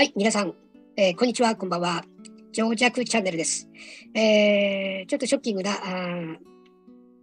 はい、皆さん、えーこんにちは、こんばんは。情弱チャンネルです。えーちょっとショッキングな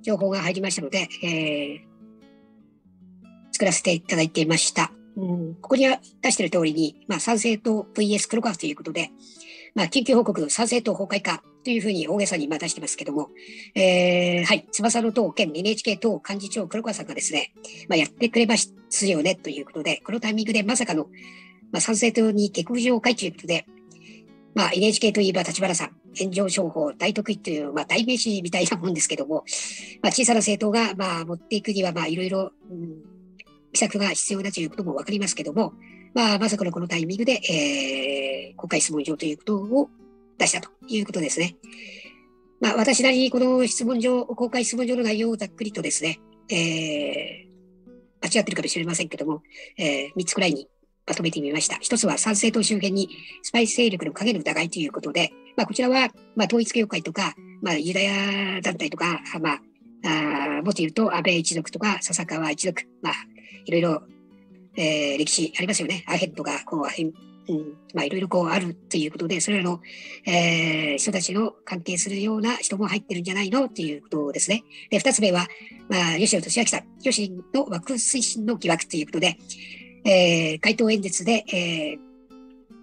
情報が入りましたので、えー作らせていただいていました。うん、ここに出している通りに、まあ、参政党 VS 黒川ということで、まあ、緊急報告の、参政党崩壊かというふうに大げさに今出してますけども、えーはい、翼の党兼 NHK 党幹事長黒川さんがですね、まあ、やってくれますよねということで、このタイミングでまさかのまあ、参政党に下克上会ということで、まあ、NHK といえば立花さん、炎上商法大得意という、まあ、代名詞みたいなもんですけども、まあ、小さな政党が、まあ、持っていくには、まあ、いろいろ、うん、秘策が必要だということもわかりますけども、まあ、まさかのこのタイミングで、えー、国会質問状ということを出したということですね。まあ、私なりにこの質問状、公開質問状の内容をざっくりとですね、えー、間違ってるかもしれませんけども、えー、3つくらいにまとめてみました。一つは参政党周辺にスパイ勢力の影の疑いということで、まあ、こちらは、まあ、統一教会とか、まあ、ユダヤ団体とか、まあ、あもっと言うと安倍一族とか笹川一族、まあ、いろいろ、えー歴史ありますよね。アヘンとか、こう、うん、まあ、いろいろこうあるということで、それらの、えー人たちの関係するような人も入ってるんじゃないのということですね。で、二つ目は、まあ、吉野俊明さん、吉野の枠推進の疑惑ということで、えー街頭演説で、えー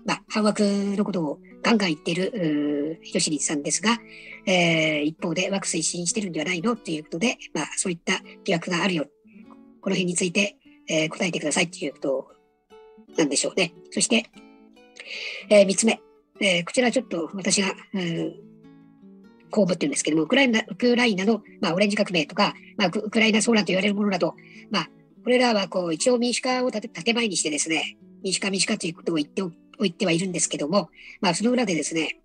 まあ、反枠のことをガンガン言ってる、うー吉野さんですが、えー一方で枠推進してるんではないのということで、まあ、そういった疑惑があるよ。この辺について、えー答えてくださいということなんでしょうね。そして、えー三つ目、えーこちらちょっと私が、うん公募っていうんですけども、ウクライナウクライナの、まあ、オレンジ革命とか、まあ、ウクライナ騒乱と言われるものなど、まあ、これらはこう一応民主化を立て建前にしてですね、民主化民主化ということを言っておいてはいるんですけども、まあ、その裏でですね、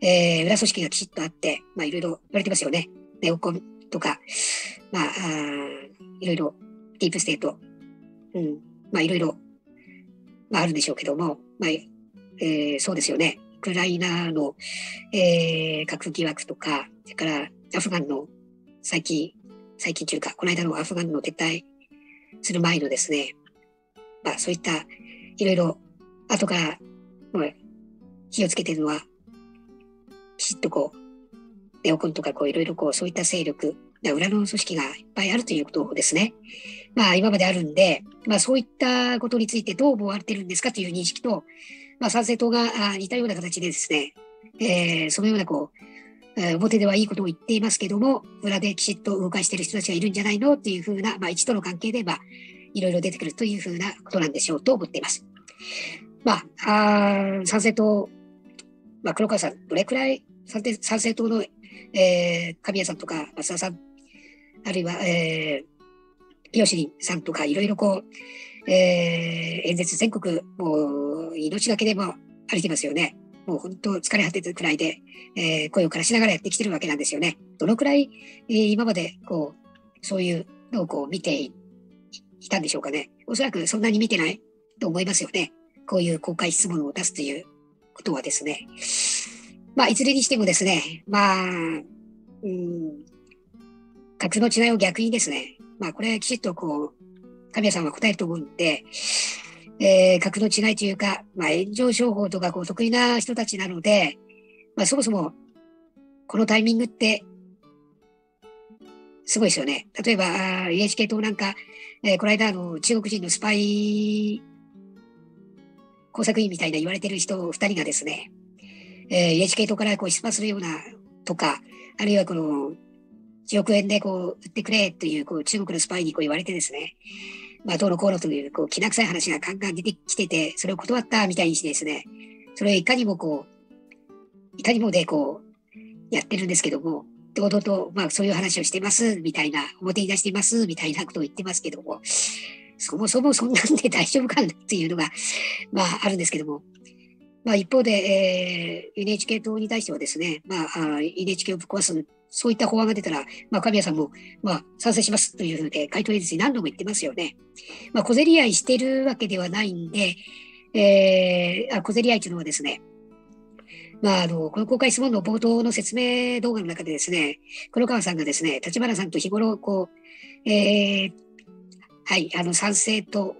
えー裏組織がきちっとあって、まあ、いろいろ言われてますよね。ネオコンとか、まあ、いろいろディープステート、うん、まあ、いろいろ、まあ、あるんでしょうけども、まあ、えーそうですよね。ウクライナの、えー核疑惑とか、それからアフガンの最近、最近というか、この間のアフガンの撤退する前のですね、まあそういったいろいろ後からまあ火をつけてるのは、きちっとこう、ネオコンとかこういろいろこうそういった勢力、裏の組織がいっぱいあるということですね。まあ今まであるんで、まあそういったことについてどう思われてるんですかという認識と、まあ参政党が似たような形でですね、えーそのようなこう、えー表ではいいことを言っていますけども、裏できちっと動かしている人たちがいるんじゃないのっていうふうな、まあ一との関係で、まあいろいろ出てくるというふうなことなんでしょうと思っています。まあ、あ参政党、まあ黒川さん、どれくらい参政参政党の、えー神谷さんとか松田さん、あるいは、えー、吉林さんとかいろいろこう、えー演説全国、もう命がけでも歩いてますよね。もう本当疲れ果ててるくらいで、えー声を枯らしながらやってきてるわけなんですよね。どのくらい、えー今までこう、そういうのをこう見ていたんでしょうかね。おそらくそんなに見てないと思いますよね。こういう公開質問を出すということはですね。まあ、いずれにしてもですね、まあ、うん、格の違いを逆にですね、まあ、これはきちっとこう、神谷さんは答えると思うんで、えー、格の違いというか、まあ、炎上商法とかこう得意な人たちなので、まあ、そもそも、このタイミングって、すごいですよね。例えば、あー NHK 党なんか、えーこの間、あの、中国人のスパイ工作員みたいな言われてる人二人がですね、えー NHK 党からこう出馬するようなとか、あるいはこの、1億円でこう、売ってくれという、こう、中国のスパイにこう言われてですね、まあ、どうのこうのという、こう、きな臭い話がガンガン出てきてて、それを断ったみたいにしてですね、それをいかにもこう、いかにもでこう、やってるんですけども、堂々と、まあ、そういう話をしてます、みたいな、表に出してます、みたいなことを言ってますけども、そもそもそんなんで大丈夫かっていうのが、まあ、あるんですけども、まあ、一方で、えー NHK 党に対してはですね、まあ、あ NHK をぶっ壊す、そういった法案が出たら、まあ、神谷さんも、まあ、賛成しますというふうで、回答演説に何度も言ってますよね。まあ、小競り合いしてるわけではないんで、えーあ小競り合いというのはですね、まあ、あの、この公開質問の冒頭の説明動画の中でですね、黒川さんがですね、立花さんと日頃、こう、えーはい、あの、賛成と、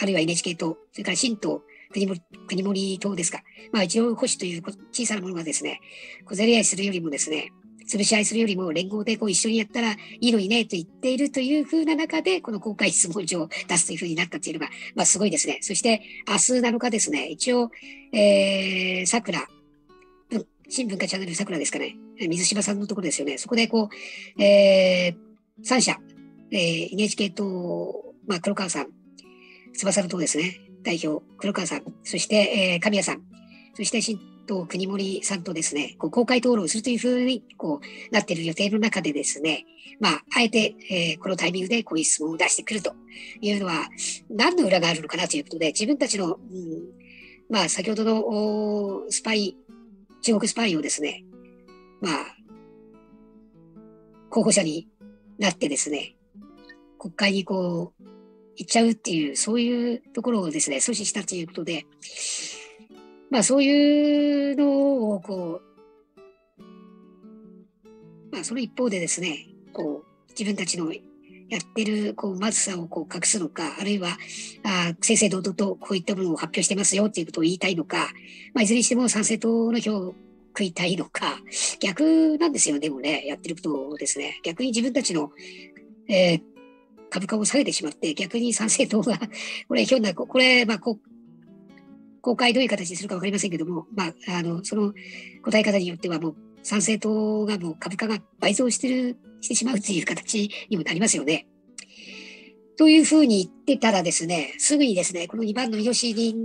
あるいは NHK と、それから新党国盛国盛党ですか。まあ一応保守という小さなものがですね、小競り合いするよりもですね、潰し合いするよりも連合でこう一緒にやったらいいのにねと言っているというふうな中で、この公開質問状を出すというふうになったというのが、まあすごいですね。そして明日7日ですね、一応、えー、桜、新聞かチャンネル桜ですかね、水島さんのところですよね。そこでこう、えー、3社、えー、NHK と、まあ黒川さん、翼の党ですね、代表、黒川さん、そして、えー、神谷さん、そして新と国森さんとですね、こう公開討論するというふうにこうなっている予定の中でですね、まあ、あえて、えー、このタイミングでこういう質問を出してくるというのは、何の裏があるのかなということで、自分たちの、うん、まあ、先ほどのスパイ、中国スパイをですね、まあ、候補者になってですね、国会にこう、行っちゃうっていう、そういうところをですね、阻止したということで、まあそういうのをこう、まあその一方でですね、こう自分たちのやってるこうまずさをこう隠すのか、あるいはあ正々堂々とこういったものを発表してますよっていうことを言いたいのか、まあいずれにしても参政党の票を食いたいのか、逆なんですよ、でもね、やってることをですね、逆に自分たちの、えー、株価を下げてしまって、逆に参政党が、これ、ひょんな、これ、まあ、こ公開どういう形にするか分かりませんけども、まあ、あのその答え方によってはもう参政党がもう株価が倍増してるしてしまうという形にもなりますよね。というふうに言ってたらですね、すぐにですね、この2番の吉林、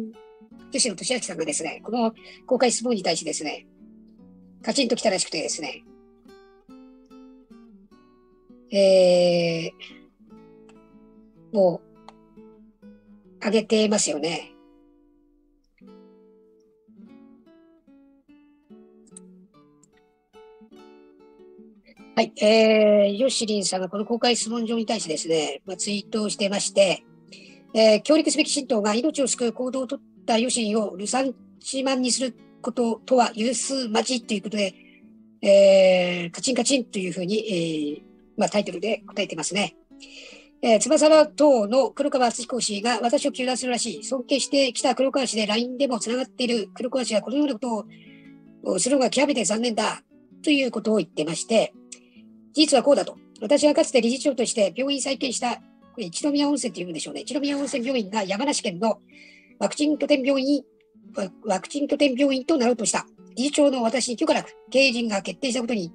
吉野俊明さんがですね、この公開質問に対してですね、カチンときたらしくてですね、えー、もう、上げてますよね。はい、えー、ヨシリンさんがこの公開質問状に対してですね、まあ、ツイートをしてまして、えー、協力すべき神道が命を救う行動を取ったヨシリンをルサンチマンにすることとは許すまじということで、えー、カチンカチンというふうに、えーまあ、タイトルで答えてますね。えー、翼は党の黒川敦彦氏が私を糾弾するらしい。尊敬してきた黒川氏で LINE でもつながっている黒川氏がこのようなことをするのが極めて残念だということを言ってまして、事実はこうだと。私がかつて理事長として病院再建した、これ一宮温泉って言うんでしょうね。一宮温泉病院が山梨県のワクチン拠点病院、ワクチン拠点病院となろうとした。理事長の私に許可なく、経営陣が決定したことに、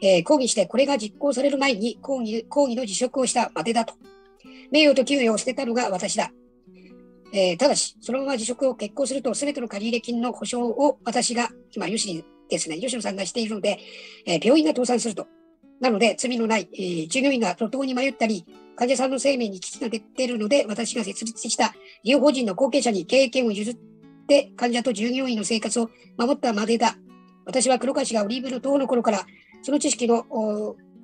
えー、抗議して、これが実行される前に抗議抗議の辞職をしたまでだと。名誉と給与を捨てたのが私だ。えー、ただし、そのまま辞職を決行すると、すべての借入金の保証を私が、今、吉野ですね、吉野さんがしているので、えー、病院が倒産すると。なので、罪のない、えー、従業員が路頭に迷ったり、患者さんの生命に危機が出ているので、私が設立した医療法人の後継者に経営権を譲って、患者と従業員の生活を守ったまでだ。私は黒川氏がオリーブの党の頃から、その知識の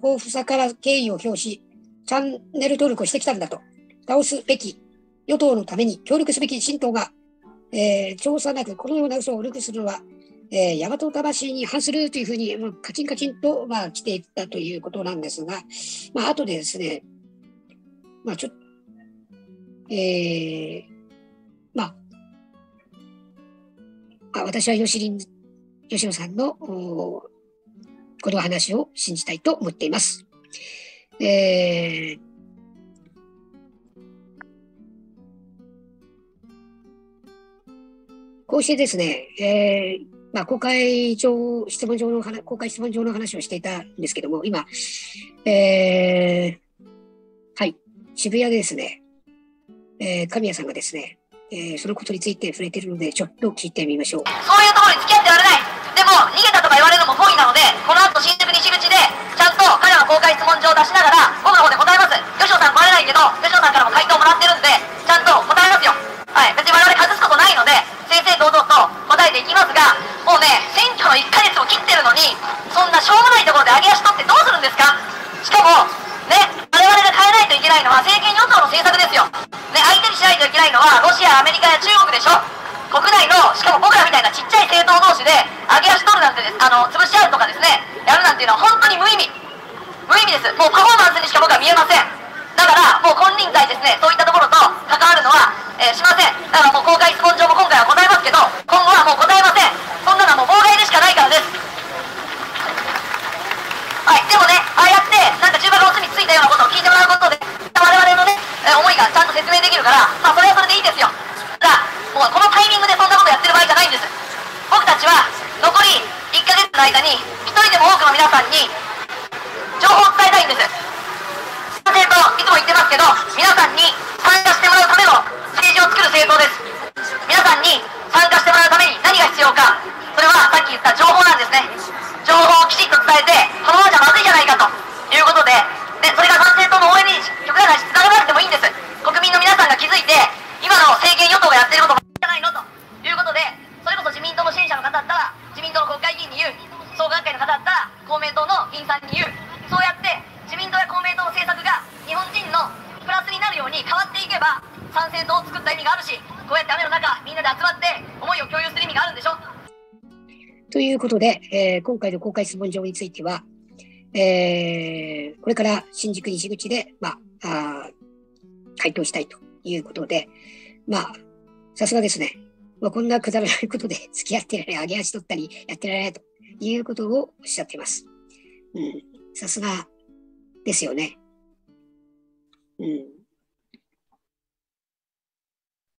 豊富さから敬意を表し、チャンネル登録をしてきたんだと。倒すべき与党のために協力すべき新党が、えー、調査なくこのような嘘をルクするのはえー、大和魂に反するというふうに、まあ、カチンカチンと、まあ、来ていったということなんですが、まあ後でですね、まあちょっと、えー、まあ、あ私は吉林、吉野さんのこの話を信じたいと思っています。えー、こうしてですね、えー、まあ、公開上、質問上の話、公開質問上の話をしていたんですけども、今、えー、はい、渋谷でですね、えー、神谷さんがですね、えー、そのことについて触れているので、ちょっと聞いてみましょう。そういうところに付き合ってられない。でも、逃げたとか言われるのも故意なので、この後新宿西口で、ちゃんと彼は公開質問状を出しながら、僕の方で答えます。吉野さん来れないけど、吉野さんからも回答もらってるんで、ちゃんと答えますよ。はい、別に我々隠すことないので、正々堂々と答えていきますが、もうね、選挙の1ヶ月を切ってるのに、そんなしょうもないところで上げ足取ってどうするんですかしかも、ね、我々が変えないといけないのは政権与党の政策ですよ。ね、相手にしないといけないのは、ロシア、アメリカや中国でしょ？国内の、しかも僕らみたいなちっちゃい政党同士で、揚げ足取るなんて、あの、潰し合うとかですね、やるなんていうのは本当に無意味。無意味です。もうパフォーマンスにしか僕は見えません。だから、もう金輪際ですね、そういったところと関わるのは、えー、しません。だからもう公開質問状も今回はよ。だもうこのタイミングでそんなことやってる場合じゃないんです。僕たちは残り1ヶ月の間に一人でも多くの皆さんに情報を伝えたいんです。政党いつも言ってますけど、皆さんに参加してもらうための政治を作る政党です。皆さんに参加してもらうために何が必要か、それはさっき言った情報なんですね。情報をきちっと伝えて、このままじゃまずいじゃないかということで、でそれが参政党の応援に極端なしつながなくてもいいんです。国民の皆さんが気づいて、今の政権与党がやってることじゃないのということで、それこそ自民党の支援者の方だったら、自民党の国会議員に言う、総学会の方だったら、公明党の議員さんに言う、そうやって自民党や公明党の政策が日本人のプラスになるように変わっていけば、参政党を作った意味があるし、こうやって雨の中、みんなで集まって思いを共有する意味があるんでしょ？ということで、えー、今回の公開質問状については、えー、これから新宿西口で、まあ、あ回答したいということで、まあ、さすがですね。まあ、こんなくだらないことで 付き合ってられない、上げ足取ったりやってられないということをおっしゃっています。うん、さすがですよね。うん。